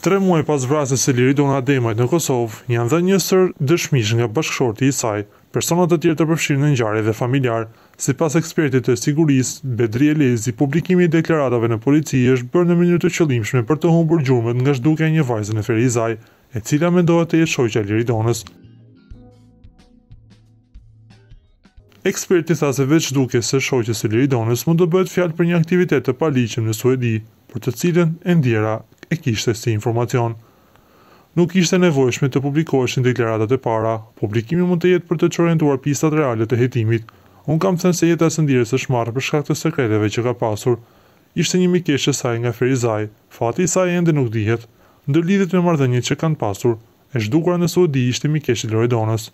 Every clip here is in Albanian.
Tre muaj pas vrasjes së Liridona Ademajt në Kosovë, janë dhënë një sërë dëshmish nga bashkëshorti i saj, persona të tjerë të përfshirë në ngjarje dhe familjarë. Sipas ekspertit të sigurisë, Bedri Elezi, publikimi i deklaratave në polici është bërë në mënyrë të qëllimshme për të humbur gjurmët nga zhdukja e një vajze në Ferizaj. E cila mendohet të jetë shoqja e Liridonës. Eksperti tha se veç zhdukjes së shoqes së Liridonës mund të bëhet fjalë për një aktivitet të paligjshëm në Suedi, për të cilën e ndjera e kishte si informacion. Nuk ishte e nevojshme të publikoheshin deklaratat e para, publikimi mund të jetë për të çorientuar pistat reale të hetimit. Unë kam thënë se jeta e së ndjerës është marrë për shkak të sekreteve që ka pasur, Ishte një mikeshe e saj nga Ferizaj. Fati i saj ende nuk dihet. Ndërlidhet me marrëdhëniet që kanë pasur, e zhdukura në Suedi ishte mikeshe e Liridonës.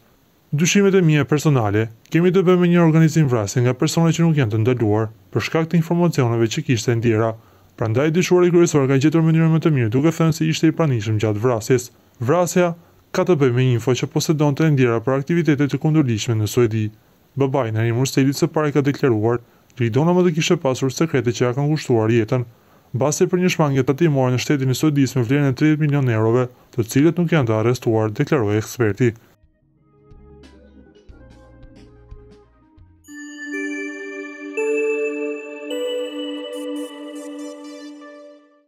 Dyshimet e mia personale, kemi të bëjmë me një organizim vrasje nga persona që nuk janë të ndaluar, për shkak të informacioneve që kishte e ndjera. Prandaj i dyshuari kryesor ka gjetur mënyrën më të mirë duke thënë se ishte i pranishëm gjatë vrasjes. Vrasja, ka të bëjë me info që posedonte e ndjera për aktivitete të kundërligjshme në Suedi. Babai i Naim Murselit së pari ka deklaruar Liridona mund të kishte pasur sekrete që ia kanë kushtuar jetën. Mbase për një shmangie tatimore në shtetin e Suedisë me vlerën e tridhjetë milionë eurove, të cilët nuk janë të arrestuar, deklaroi eksperti.